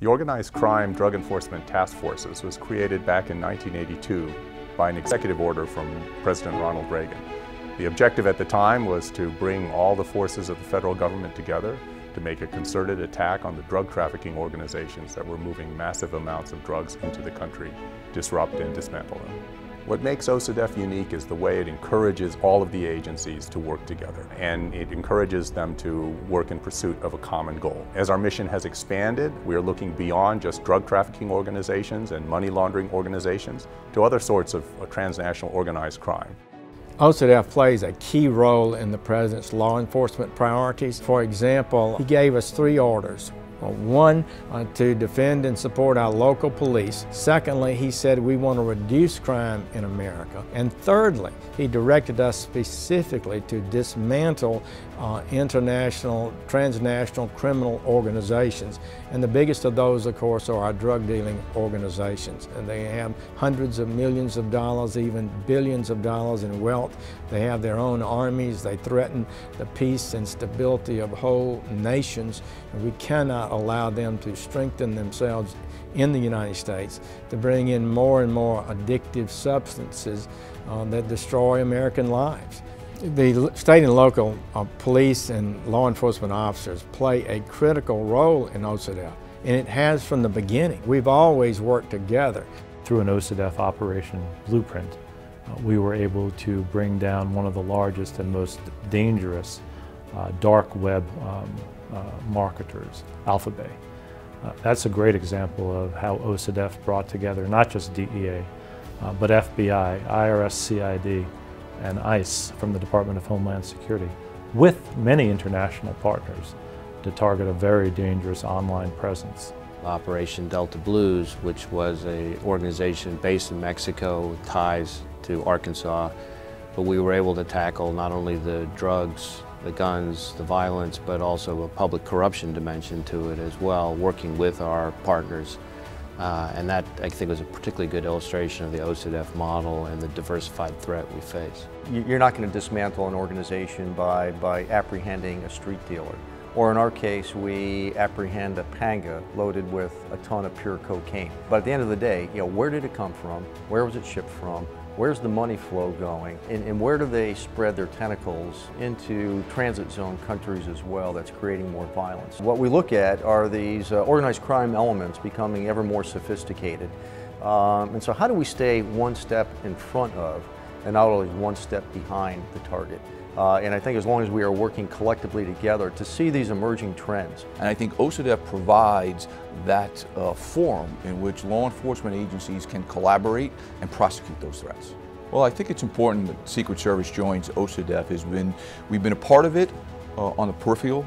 The Organized Crime Drug Enforcement Task Forces was created back in 1982 by an executive order from President Ronald Reagan. The objective at the time was to bring all the forces of the federal government together to make a concerted attack on the drug trafficking organizations that were moving massive amounts of drugs into the country, disrupt and dismantle them. What makes OCDETF unique is the way it encourages all of the agencies to work together and it encourages them to work in pursuit of a common goal. As our mission has expanded, we are looking beyond just drug trafficking organizations and money laundering organizations to other sorts of uh, transnational organized crime. OCDETF plays a key role in the President's law enforcement priorities. For example, he gave us three orders. One, uh, to defend and support our local police. Secondly, he said we want to reduce crime in America. And thirdly, he directed us specifically to dismantle uh, international, transnational criminal organizations. And the biggest of those, of course, are our drug dealing organizations. And they have hundreds of millions of dollars, even billions of dollars in wealth. They have their own armies. They threaten the peace and stability of whole nations. And we cannot allow them to strengthen themselves in the United States to bring in more and more addictive substances uh, that destroy American lives. The state and local uh, police and law enforcement officers play a critical role in OCDETF, and it has from the beginning. We've always worked together. Through an OCDETF operation blueprint, uh, we were able to bring down one of the largest and most dangerous uh, dark web um, marketers, Alphabay. Uh, that's a great example of how OCDETF brought together not just DEA, uh, but FBI, IRS, CID, and ICE from the Department of Homeland Security with many international partners to target a very dangerous online presence. Operation Delta Blues, which was an organization based in Mexico ties to Arkansas, but we were able to tackle not only the drugs, the guns, the violence, but also a public corruption dimension to it as well, working with our partners uh, and that, I think, was a particularly good illustration of the OCDF model and the diversified threat we face. You're not going to dismantle an organization by, by apprehending a street dealer. Or in our case, we apprehend a panga loaded with a ton of pure cocaine. But at the end of the day, you know, where did it come from? Where was it shipped from? Where's the money flow going? And, and, where do they spread their tentacles into transit zone countries as well that's creating more violence? What we look at are these uh, organized crime elements becoming ever more sophisticated. Um, and so how do we stay one step in front of and not only one step behind the target? Uh, and I think as long as we are working collectively together to see these emerging trends. And I think OCDETF provides that uh, forum in which law enforcement agencies can collaborate and prosecute those threats. Well, I think it's important that Secret Service joins OCDETF. Has been, we've been a part of it uh, on the peripheral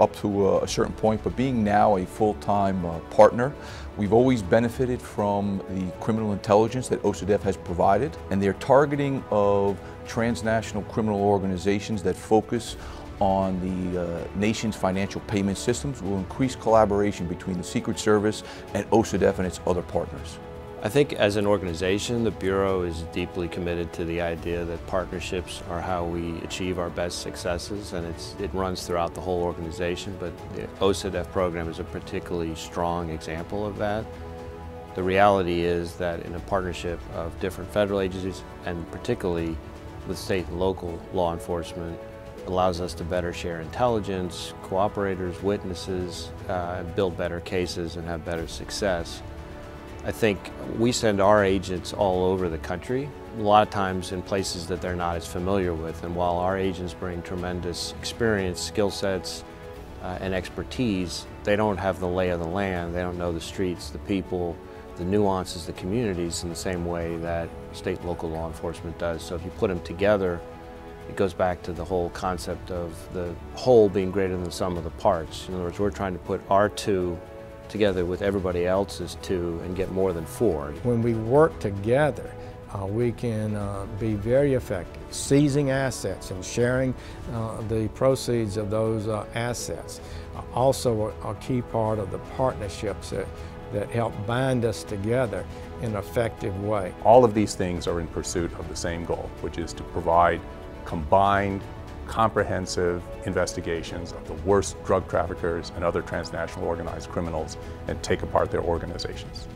up to a, certain point, but being now a full-time uh, partner, we've always benefited from the criminal intelligence that OCDETF has provided and their targeting of transnational criminal organizations that focus on the uh, nation's financial payment systems will increase collaboration between the Secret Service and OCDETF and its other partners. I think as an organization, the Bureau is deeply committed to the idea that partnerships are how we achieve our best successes and it runs throughout the whole organization, but the OCDETF program is a particularly strong example of that. The reality is that in a partnership of different federal agencies and particularly with state and local law enforcement allows us to better share intelligence, cooperators, witnesses, uh, build better cases and have better success. I think we send our agents all over the country, a lot of times in places that they're not as familiar with. And while our agents bring tremendous experience, skill sets, uh, and expertise, they don't have the lay of the land. They don't know the streets, the people, the nuances, the communities in the same way that state and local law enforcement does. So if you put them together, it goes back to the whole concept of the whole being greater than the sum of the parts. In other words, we're trying to put our two together with everybody else's two and get more than four. When we work together, uh, we can uh, be very effective, seizing assets and sharing uh, the proceeds of those uh, assets. Uh, also a, a, key part of the partnerships that, that help bind us together in an effective way. All of these things are in pursuit of the same goal, which is to provide combined comprehensive investigations of the worst drug traffickers and other transnational organized criminals and take apart their organizations.